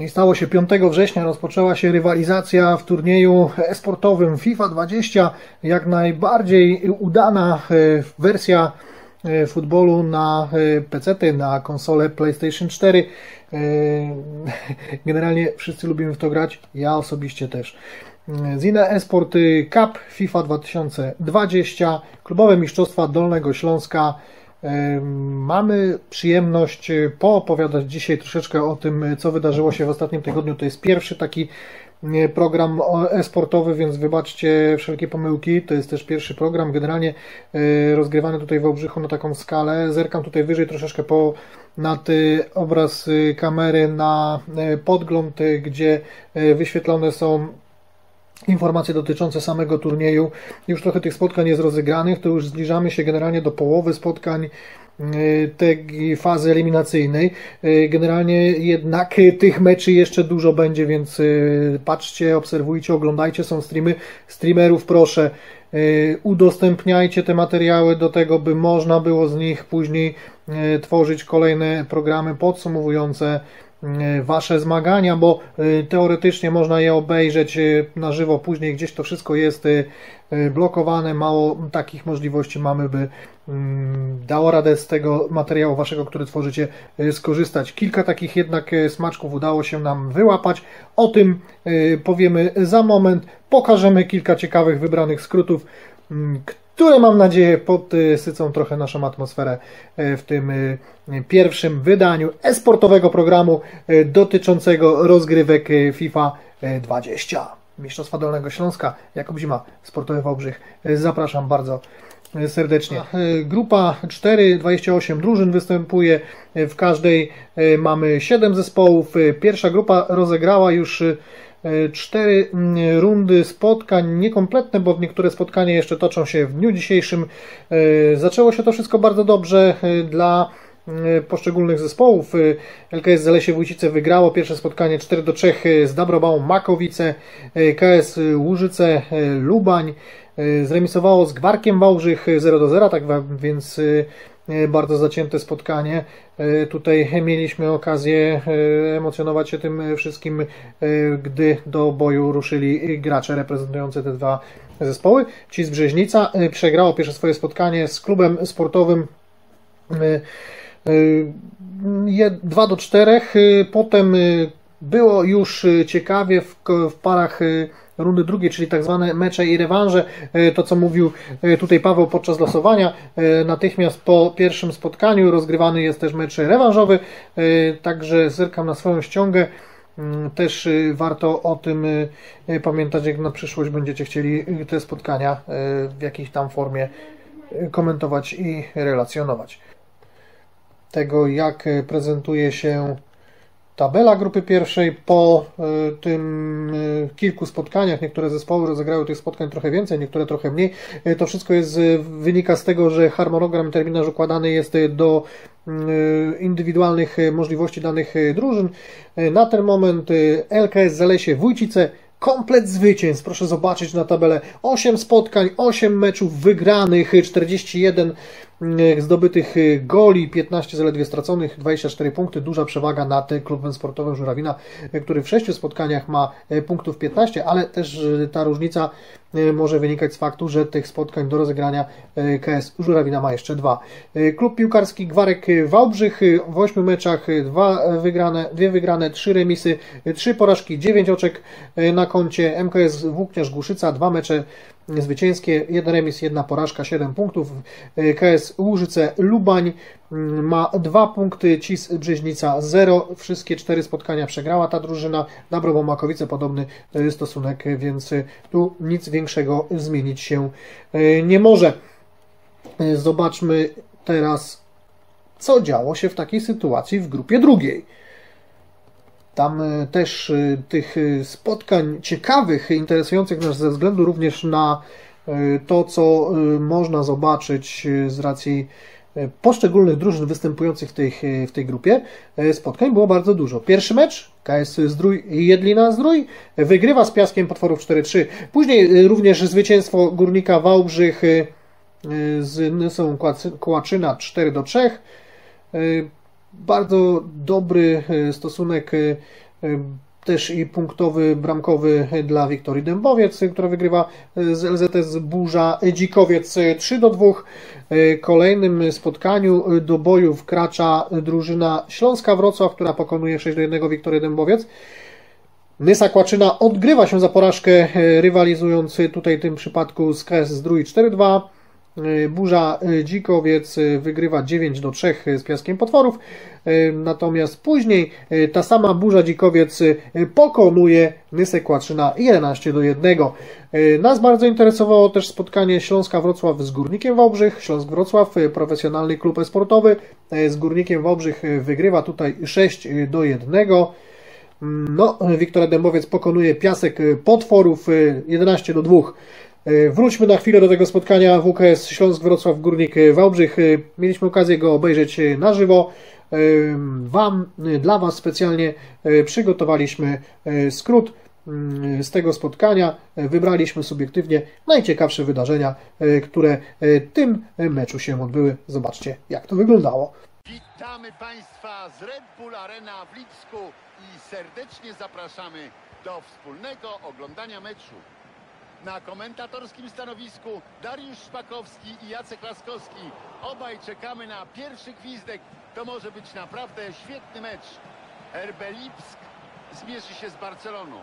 No i stało się 5 września, rozpoczęła się rywalizacja w turnieju esportowym FIFA 20. Jak najbardziej udana wersja futbolu na PC, na konsolę PlayStation 4. Generalnie wszyscy lubimy w to grać, ja osobiście też. Zina Esport Cup FIFA 2020, klubowe mistrzostwa Dolnego Śląska. Mamy przyjemność poopowiadać dzisiaj troszeczkę o tym, co wydarzyło się w ostatnim tygodniu. To jest pierwszy taki program esportowy, więc wybaczcie wszelkie pomyłki. To jest też pierwszy program, generalnie e, rozgrywany tutaj w Obrzychu na taką skalę. Zerkam tutaj wyżej troszeczkę po nad obraz kamery na e, podgląd, gdzie e, wyświetlone są informacje dotyczące samego turnieju. Już trochę tych spotkań jest rozegranych, to już zbliżamy się generalnie do połowy spotkań e, tej fazy eliminacyjnej. E, generalnie jednak tych meczy jeszcze dużo będzie, więc e, patrzcie, obserwujcie, oglądajcie, są streamy. Streamerów proszę, udostępniajcie te materiały do tego, by można było z nich później tworzyć kolejne programy podsumowujące wasze zmagania, bo e, teoretycznie można je obejrzeć e, na żywo, później gdzieś to wszystko jest blokowane, mało takich możliwości mamy, by mm, dało radę z tego materiału waszego, który tworzycie, skorzystać. Kilka takich jednak smaczków udało się nam wyłapać. O tym powiemy za moment. Pokażemy kilka ciekawych wybranych skrótów, mm, które mam nadzieję podsycą trochę naszą atmosferę e, w tym e, pierwszym wydaniu esportowego programu e, dotyczącego rozgrywek FIFA 20. Mistrzostwa Dolnego Śląska, Jakub Zima, Sportowy Wałbrzych. Zapraszam bardzo serdecznie. Grupa 4, 28 drużyn występuje. W każdej mamy 7 zespołów. Pierwsza grupa rozegrała już E, cztery mm, rundy spotkań, niekompletne, bo niektóre spotkania jeszcze toczą się w dniu dzisiejszym. E, zaczęło się to wszystko bardzo dobrze e, dla poszczególnych zespołów. LKS Zalesie Wójcice wygrało pierwsze spotkanie 4 do 3 z Dabrobałą Makowice, KS Łużyce Lubań zremisowało z Gwarkiem Wałbrzych 0 do 0, tak więc E, bardzo zacięte spotkanie. E, tutaj mieliśmy okazję e, emocjonować się tym wszystkim, gdy do boju ruszyli gracze reprezentujący te dwa zespoły. Ci z Brzeźnica przegrało pierwsze swoje spotkanie z klubem sportowym 2 do 4. Potem było już ciekawie w parach rundy drugiej, czyli tak zwane mecze i rewanże. E, to, co mówił e, tutaj Paweł podczas losowania, e, natychmiast po pierwszym spotkaniu rozgrywany jest też mecz rewanżowy, także zerkam na swoją ściągę. Mm, też warto o tym pamiętać, jak na przyszłość będziecie chcieli te spotkania w jakiejś tam formie komentować i relacjonować. Tego, jak prezentuje się tabela grupy pierwszej po e, tym e, kilku spotkaniach, niektóre zespoły rozegrały tych spotkań trochę więcej, niektóre trochę mniej. E, to wszystko jest, wynika z tego, że harmonogram terminarz układany jest do indywidualnych możliwości danych drużyn. Na ten moment LKS Zalesie Wójcice komplet zwycięstw. Proszę zobaczyć na tabelę. 8 spotkań, 8 meczów wygranych, 41 E, zdobytych e, goli, 15 zaledwie straconych, 24 punkty, duża przewaga nad klubem sportowym Żurawina, e, który w sześciu spotkaniach ma punktów 15, ale też ta różnica może wynikać z faktu, że tych spotkań do rozegrania KS Żurawina ma jeszcze dwa. Klub piłkarski Gwarek Wałbrzych w 8 meczach dwa wygrane, dwie wygrane, trzy remisy, trzy porażki, 9 oczek na koncie. MKS Włókniarz Głuszyca, dwa mecze zwycięskie, jeden remis, jedna porażka, 7 punktów. KS Łużyce Lubań mm, ma 2 punkty, CIS Brzeźnica 0. Wszystkie cztery spotkania przegrała ta drużyna. Dabrowo Makowice podobny e, stosunek, więc e, tu nic większego zmienić się e, nie może. Zobaczmy teraz, co działo się w takiej sytuacji w grupie drugiej. Tam e, też e, tych e, spotkań ciekawych, interesujących nas ze względu również na to, co można zobaczyć z racji poszczególnych drużyn występujących w tej, w tej grupie, spotkań było bardzo dużo. Pierwszy mecz, KS Zdrój Jedlina Zdrój, wygrywa z Piaskiem Potworów 4-3. Później również zwycięstwo Górnika Wałbrzych z Nysą Kłaczyna 4-3 bardzo dobry e, stosunek e, też i punktowy, bramkowy dla Wiktorii Dębowiec, która wygrywa z LZS Burza Dzikowiec 3 do 2. Kolejnym spotkaniu do boju wkracza drużyna Śląska Wrocław, która pokonuje 6 do 1 Wiktorię Dębowiec. Nysa Kłaczyna odgrywa się za porażkę, rywalizując tutaj w tym przypadku z KS Zdrój 4-2. Y, Burza y, Dzikowiec y, wygrywa 9 do 3 z Piaskiem Potworów, natomiast później ta sama Burza Dzikowiec pokonuje Nysę Kłaczyna 11 do 1. Nas bardzo interesowało też spotkanie Śląska Wrocław z Górnikiem Wałbrzych. Śląsk Wrocław, profesjonalny klub sportowy z Górnikiem Wałbrzych wygrywa tutaj 6 do 1. No, Wiktor Dębowiec pokonuje Piasek Potworów 11 do 2. E, wróćmy na chwilę do tego spotkania WKS Śląsk Wrocław Górnik Wałbrzych. E, mieliśmy okazję go obejrzeć na żywo. E, wam, dla Was specjalnie przygotowaliśmy skrót mm, z tego spotkania. Wybraliśmy subiektywnie najciekawsze wydarzenia, które tym meczu się odbyły. Zobaczcie, jak to wyglądało. Witamy Państwa z Red Bull Arena w Lipsku i serdecznie zapraszamy do wspólnego oglądania meczu. Na komentatorskim stanowisku Dariusz Szpakowski i Jacek Laskowski. Obaj czekamy na pierwszy gwizdek. To może być naprawdę świetny mecz. RB Lipsk zmierzy się z Barceloną.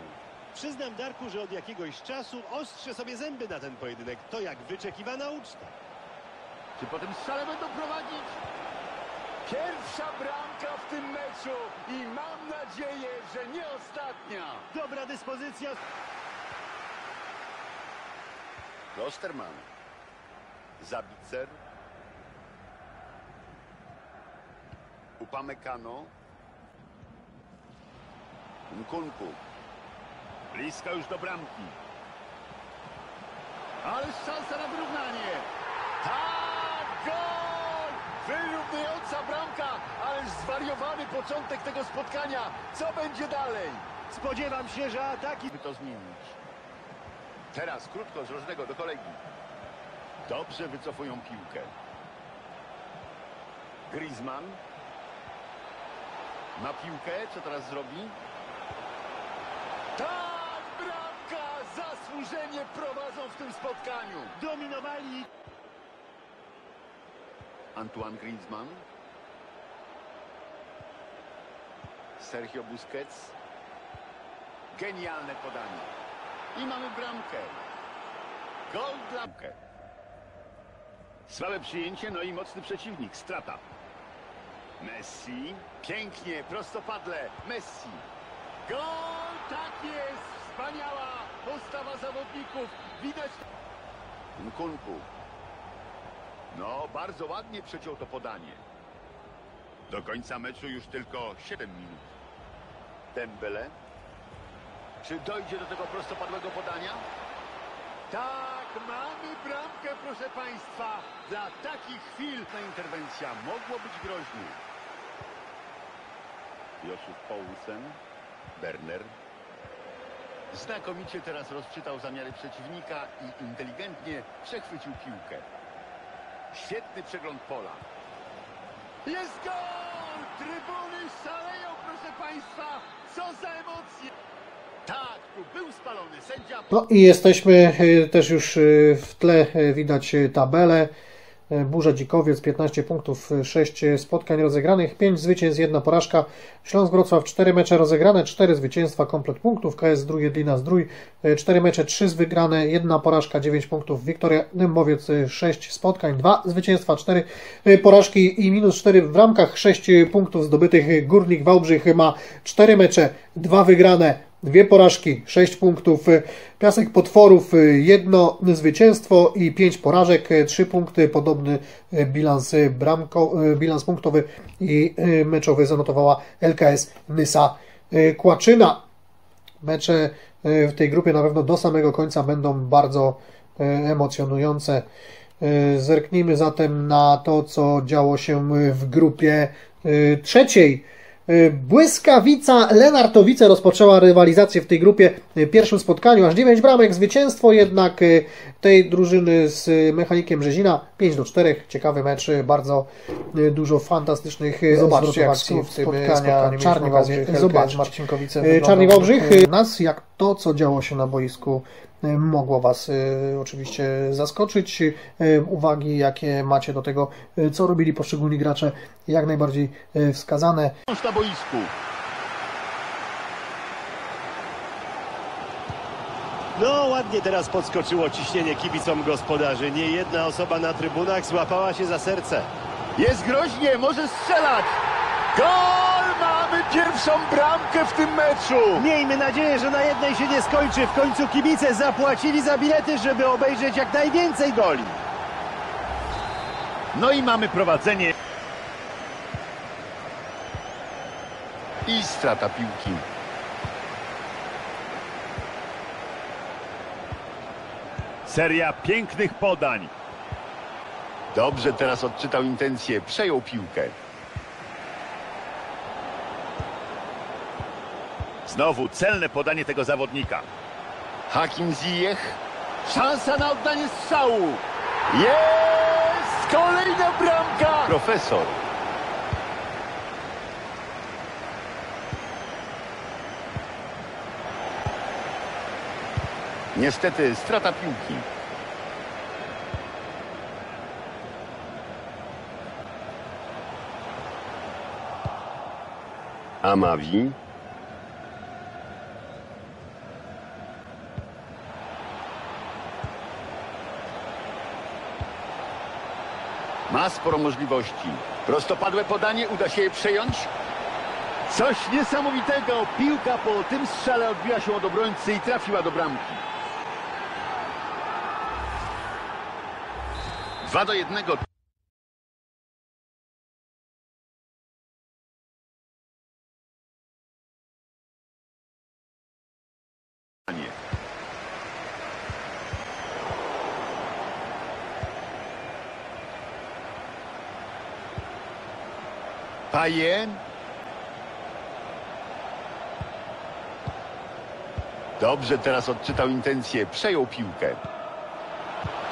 Przyznam, Darku, że od jakiegoś czasu ostrzę sobie zęby na ten pojedynek. To jak wyczekiwana uczta. Czy po tym strzale będą prowadzić? Pierwsza bramka w tym meczu i mam nadzieję, że nie ostatnia. Dobra dyspozycja. Klosterman. Zabicer. Upamecano. Nkunku. Blisko już do bramki. Ale szansa na wyrównanie. Tak, gol! Wyrównująca bramka, ale zwariowany początek tego spotkania. Co będzie dalej? Spodziewam się, że ataki... By to zmienić. Teraz krótko z różnego do kolegi. Dobrze wycofują piłkę. Griezmann. Ma piłkę, co teraz zrobi? Tak, bramka! Zasłużenie prowadzą w tym spotkaniu. Dominowali. Antoine Griezmann. Sergio Busquets. Genialne podanie. I mamy bramkę. Gol dla... Słabe przyjęcie, no i mocny przeciwnik. Strata. Messi. Pięknie, prostopadle. Messi. Gol! Tak jest! Wspaniała postawa zawodników. Widać... Nkunku. No, bardzo ładnie przeciął to podanie. Do końca meczu już tylko 7 minut. Dembele. Czy dojdzie do tego prostopadłego podania? Tak, mamy bramkę, proszę Państwa. Dla takich chwil ta interwencja mogło być groźnie. Josif Poulsen, Berner. Znakomicie teraz rozczytał zamiary przeciwnika i inteligentnie przechwycił piłkę. Świetny przegląd pola. Jest gol! Trybuny szaleją, proszę Państwa! Co za emocje! No i jesteśmy y, też już y, w tle y, widać tabelę. Burza Dzikowiec 15 punktów, 6 spotkań rozegranych, 5 zwycięstw, 1 porażka. Śląsk Wrocław 4 mecze rozegrane, 4 zwycięstwa, komplet punktów. KS Zdrój, Jedlina Zdrój 4 mecze, 3 wygrane, 1 porażka, 9 punktów. Wiktoria Dębowiec 6 spotkań, 2 zwycięstwa, 4 porażki i minus 4 w ramkach, 6 punktów zdobytych. Górnik Wałbrzych ma 4 mecze, 2 wygrane, dwie porażki, sześć punktów. Piasek Potworów, jedno zwycięstwo i pięć porażek, trzy punkty, podobny bilans, bramko, bilans punktowy i meczowy zanotowała LKS Nysa Kłaczyna. Mecze w tej grupie na pewno do samego końca będą bardzo emocjonujące. Zerknijmy zatem na to, co działo się w grupie trzeciej. Y, Błyskawica Lenartowice rozpoczęła rywalizację w tej grupie y, w pierwszym spotkaniu. Aż 9 bramek, zwycięstwo jednak y, tej drużyny z Mechanikiem Brzezina 5 do 4. Ciekawy mecz, y, bardzo y, dużo fantastycznych y, Zobaczcie, jak w tym spotkania spotkaniu. Czarni Wałbrzych, Y, wyglądał, Czarni Wałbrzych, y, y, nas jak to, co działo się na boisku, y, mogło Was y, oczywiście zaskoczyć. Y, Uwagi, jakie macie do tego, co robili poszczególni gracze, jak najbardziej wskazane. Na boisku. No ładnie teraz podskoczyło ciśnienie kibicom gospodarzy. Nie jedna osoba na trybunach złapała się za serce. Jest groźnie, może strzelać. Gol! Pierwszą bramkę w tym meczu. Miejmy nadzieję, że na jednej się nie skończy. W końcu kibice zapłacili za bilety, żeby obejrzeć jak najwięcej goli. No i mamy prowadzenie. I strata piłki. Seria pięknych podań. Dobrze teraz odczytał intencje, przejął piłkę. Znowu celne podanie tego zawodnika. Hakim Ziyech. Szansa na oddanie strzału. Jest! Kolejna bramka! Profesor. Niestety strata piłki. Amavi. Ma sporo możliwości. Prostopadłe podanie, uda się je przejąć. Coś niesamowitego. Piłka po tym strzale odbiła się od obrońcy i trafiła do bramki. 2 do 1 podaje. Dobrze teraz odczytał intencję, przejął piłkę.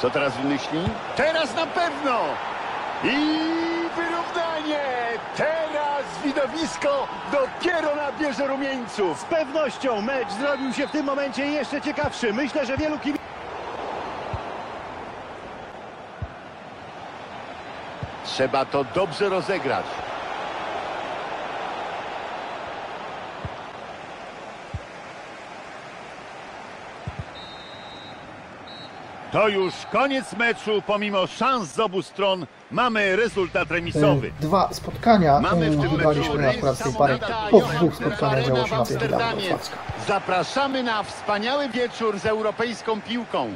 Co teraz wymyśli? Teraz na pewno! I wyrównanie! Teraz widowisko dopiero nabierze rumieńców. Z pewnością mecz zrobił się w tym momencie jeszcze ciekawszy. Myślę, że wielu kibiców... Trzeba to dobrze rozegrać. To już koniec meczu. Pomimo szans z obu stron mamy rezultat remisowy. E, Dwa spotkania Mamy w tym wygraliśmy meczu akurat w tej rejs pary. samolota Po dwóch spotkaniach działo się na Amsterdamie. Zapraszamy na wspaniały wieczór z europejską piłką.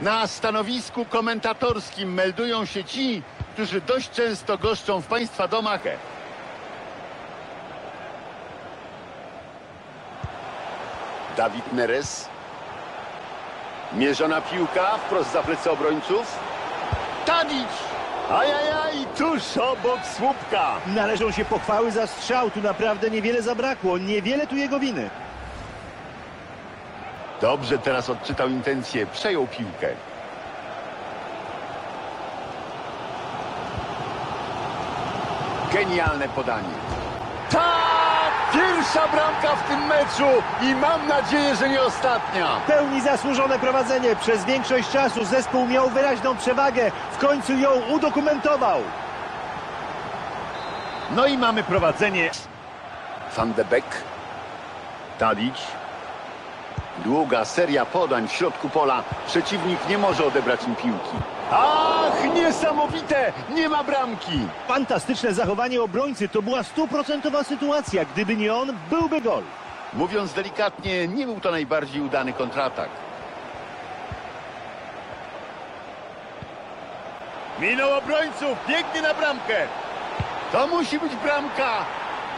Na stanowisku komentatorskim meldują się ci, którzy dość często goszczą w Państwa domach. Dawid Neres. Mierzona piłka wprost za plecy obrońców. Tadic! Ajajaj, tuż obok słupka. Należą się pochwały za strzał. Tu naprawdę niewiele zabrakło. Niewiele tu jego winy. Dobrze teraz odczytał intencje, przejął piłkę. Genialne podanie. Tak! Pierwsza bramka w tym meczu i mam nadzieję, że nie ostatnia. W pełni zasłużone prowadzenie. Przez większość czasu zespół miał wyraźną przewagę. W końcu ją udokumentował. No i mamy prowadzenie. Van de Beek. Tadic. Długa seria podań w środku pola. Przeciwnik nie może odebrać im piłki. Ach, niesamowite! Nie ma bramki. Fantastyczne zachowanie obrońcy. To była stuprocentowa sytuacja. Gdyby nie on, byłby gol. Mówiąc delikatnie, nie był to najbardziej udany kontratak. Minął obrońców, biegnie na bramkę. To musi być bramka.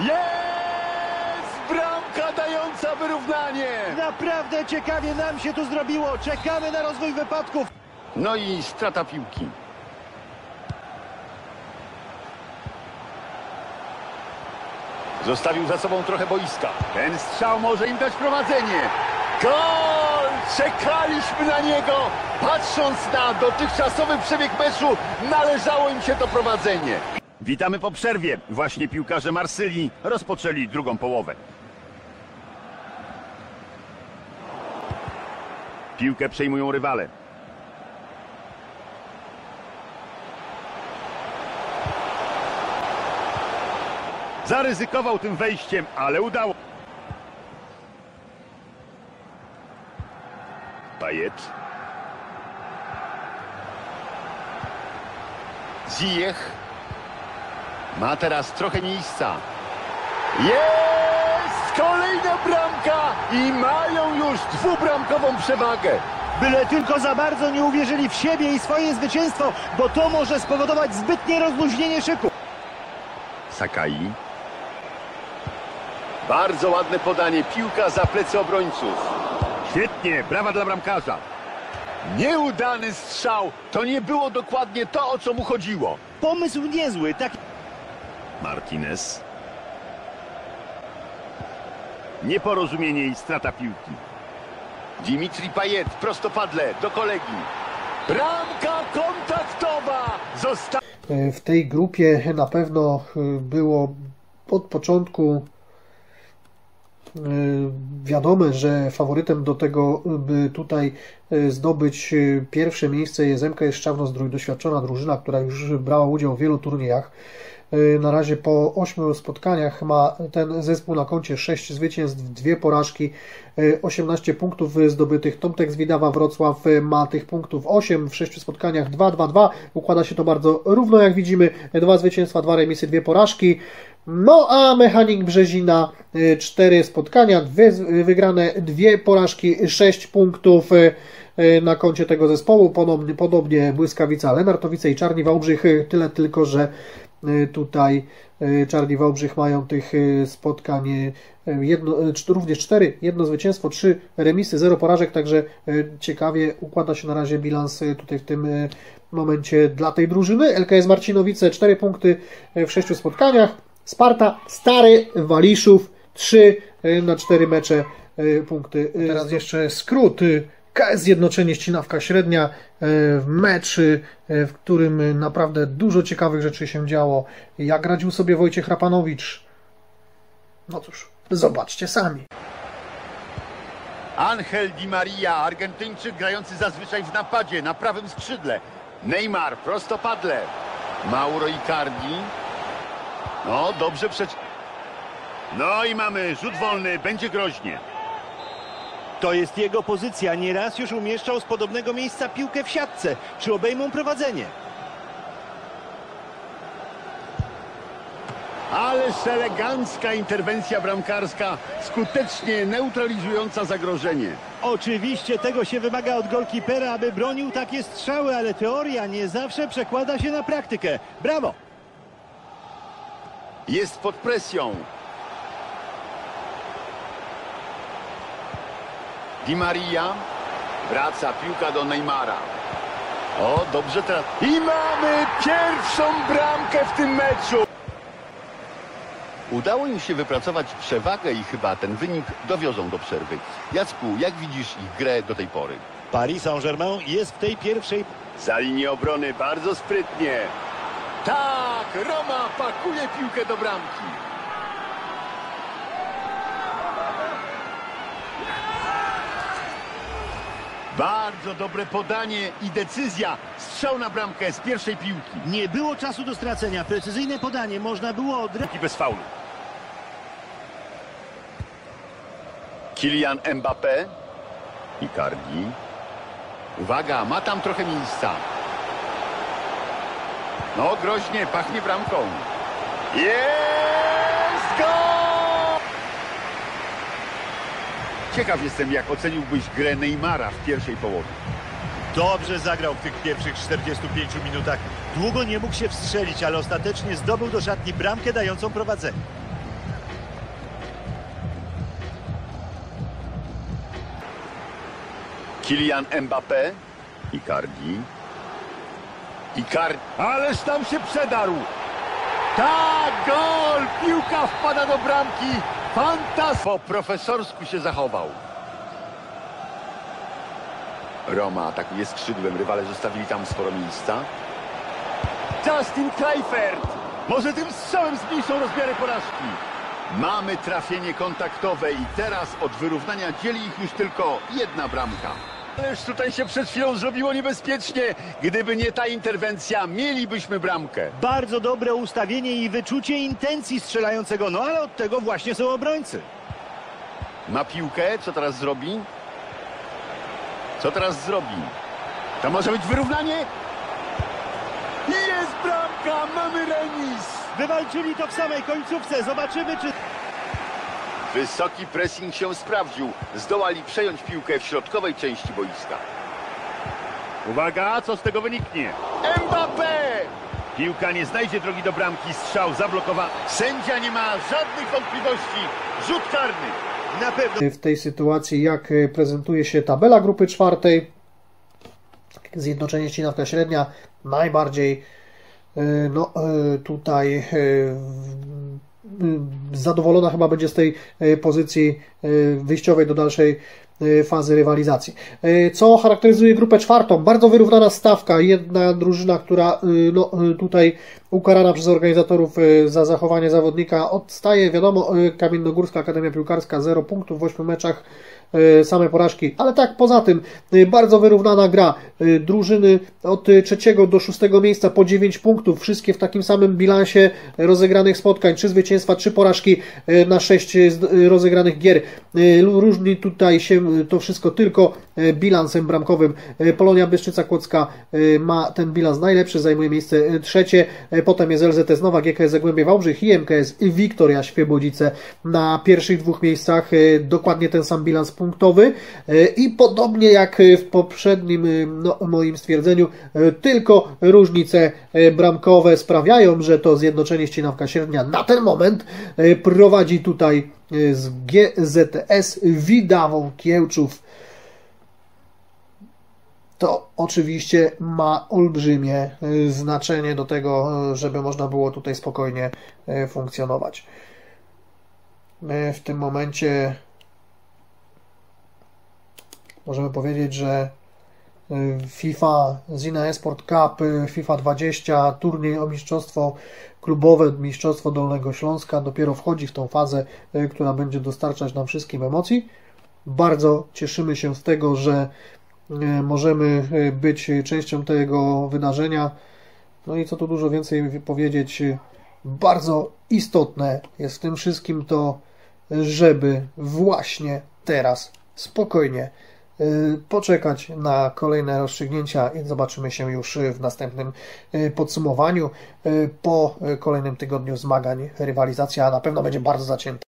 Jest bramka dająca wyrównanie. Naprawdę ciekawie nam się tu zrobiło. Czekamy na rozwój wypadków. No i strata piłki. Zostawił za sobą trochę boiska. Ten strzał może im dać prowadzenie. Gol! Czekaliśmy na niego! Patrząc na dotychczasowy przebieg meczu, należało im się to prowadzenie. Witamy po przerwie. Właśnie piłkarze Marsylii rozpoczęli drugą połowę. Piłkę przejmują rywale. Zaryzykował tym wejściem, ale udało. Payet. Ziyech. Ma teraz trochę miejsca. Jest! Kolejna bramka! I mają już dwubramkową przewagę. Byle tylko za bardzo nie uwierzyli w siebie i swoje zwycięstwo, bo to może spowodować zbytnie rozluźnienie szyku. Sakai. Bardzo ładne podanie. Piłka za plecy obrońców. Świetnie. Brawa dla bramkarza. Nieudany strzał. To nie było dokładnie to, o co mu chodziło. Pomysł niezły, tak Martinez. Nieporozumienie i strata piłki. Dimitri Payet prostopadle do kolegi. Bramka kontaktowa. Została. E, W tej grupie na pewno e, było od początku wiadome, że faworytem do tego, by tutaj e, zdobyć e, pierwsze miejsce jest MKS Szczawno-Zdrój, doświadczona drużyna, która już brała udział w wielu turniejach. E, Na razie po 8 spotkaniach ma ten zespół na koncie 6 zwycięstw, 2 porażki, e, 18 punktów zdobytych. Tomtek z Widawa Wrocław e, ma tych punktów 8 w 6 spotkaniach, 2-2-2. Układa się to bardzo równo, jak widzimy. Dwa zwycięstwa, dwa remisy, dwie porażki. No a Mechanik Brzezina 4 spotkania, dwie z- wygrane, dwie porażki, 6 punktów e, na koncie tego zespołu. Podobnie, podobnie Błyskawica, Lenartowice i Czarni Wałbrzych. Tyle tylko, że tutaj Czarni Wałbrzych mają tych spotkań jedno, również 4, jedno zwycięstwo, 3 remisy, 0 porażek, także ciekawie układa się na razie bilans tutaj w tym momencie dla tej drużyny. LKS Marcinowice 4 punkty w 6 spotkaniach. Sparta, Stary, Waliszów 3 na 4 mecze e, punkty. E, Teraz jeszcze skrót. KS Zjednoczenie Ścinawka Średnia e, mecz, w którym naprawdę dużo ciekawych rzeczy się działo. Jak radził sobie Wojciech Rapanowicz? No cóż, zobaczcie sami. Angel Di Maria, Argentyńczyk grający zazwyczaj w napadzie, na prawym skrzydle. Neymar, prostopadle. Mauro Icardi. No, dobrze przecież. No i mamy rzut wolny, będzie groźnie. To jest jego pozycja. Nieraz już umieszczał z podobnego miejsca piłkę w siatce. Czy obejmą prowadzenie? Ależ elegancka interwencja bramkarska, skutecznie neutralizująca zagrożenie. Oczywiście tego się wymaga od golkipera, aby bronił takie strzały, ale teoria nie zawsze przekłada się na praktykę. Brawo! Jest pod presją. Di Maria. Wraca piłka do Neymara. O, dobrze teraz. I mamy pierwszą bramkę w tym meczu. Udało im się wypracować przewagę i chyba ten wynik dowiozą do przerwy. Jacku, jak widzisz ich grę do tej pory? Paris Saint-Germain jest w tej pierwszej Za linię obrony bardzo sprytnie. Tak, Roma pakuje piłkę do bramki. Bardzo dobre podanie i decyzja. Strzał na bramkę z pierwszej piłki. Nie było czasu do stracenia. Precyzyjne podanie można było od... I bez faulu. Kylian Mbappé. Icardi. Uwaga, ma tam trochę miejsca. No, groźnie, pachnie bramką. Jest gol! Ciekaw jestem, jak oceniłbyś grę Neymara w pierwszej połowie. Dobrze zagrał w tych pierwszych 45 minutach. Długo nie mógł się wstrzelić, ale ostatecznie zdobył do szatni bramkę dającą prowadzenie. Kylian Mbappé. Icardi. Icardi. Ależ tam się przedarł. Tak, gol! Piłka wpada do bramki. Fantas! Po profesorsku się zachował. Roma atakuje skrzydłem. Rywale zostawili tam sporo miejsca. Justin Kleifert! Może tym strzałem zmniejszą rozmiary porażki. Mamy trafienie kontaktowe i teraz od wyrównania dzieli ich już tylko jedna bramka. Ależ tutaj się przed chwilą zrobiło niebezpiecznie. Gdyby nie ta interwencja, mielibyśmy bramkę. Bardzo dobre ustawienie i wyczucie intencji strzelającego, no ale od tego właśnie są obrońcy. Ma piłkę, co teraz zrobi? Co teraz zrobi? To może być wyrównanie? Jest bramka, mamy remis! Wywalczyli to w samej końcówce, zobaczymy czy... Wysoki pressing się sprawdził. Zdołali przejąć piłkę w środkowej części boiska. Uwaga, co z tego wyniknie? Mbappé! Piłka nie znajdzie drogi do bramki, strzał zablokowany. Sędzia nie ma żadnych wątpliwości. Rzut karny. Na pewno w tej sytuacji, jak e, prezentuje się tabela grupy czwartej. Zjednoczenie Ścinawka Średnia najbardziej e, no, e, tutaj zadowolona chyba będzie z tej pozycji wyjściowej do dalszej fazy rywalizacji. Co charakteryzuje grupę czwartą? Bardzo wyrównana stawka. Jedna drużyna, która no, tutaj ukarana przez organizatorów za zachowanie zawodnika odstaje. Wiadomo, Kamiennogórska Akademia Piłkarska 0 punktów w 8 meczach same porażki, ale tak poza tym bardzo wyrównana gra. Drużyny od trzeciego do szóstego miejsca po 9 punktów, wszystkie w takim samym bilansie rozegranych spotkań, 3 zwycięstwa, 3 porażki na 6 rozegranych gier. Różni tutaj się to wszystko tylko bilansem bramkowym. Polonia Byszczyca Kłodzka ma ten bilans najlepszy, zajmuje miejsce trzecie, potem jest LZS Nowa, GKS Zagłębie Wałbrzych i MKS i Wiktoria Świebodzice na pierwszych dwóch miejscach, dokładnie ten sam bilans punktowy i podobnie jak w poprzednim no, moim stwierdzeniu, tylko różnice bramkowe sprawiają, że to zjednoczenie Ścinawka Średnia na ten moment prowadzi tutaj z GZS Widawą Kiełczów to oczywiście ma olbrzymie znaczenie do tego, żeby można było tutaj spokojnie funkcjonować. W tym momencie możemy powiedzieć, że FIFA Zina Esport Cup, FIFA 20, turniej o mistrzostwo klubowe, mistrzostwo Dolnego Śląska dopiero wchodzi w tą fazę, która będzie dostarczać nam wszystkim emocji. Bardzo cieszymy się z tego, że możemy być częścią tego wydarzenia. No i co tu dużo więcej powiedzieć, bardzo istotne jest w tym wszystkim to, żeby właśnie teraz spokojnie poczekać na kolejne rozstrzygnięcia i zobaczymy się już w następnym podsumowaniu po kolejnym tygodniu zmagań. Rywalizacja na pewno będzie bardzo zacięta.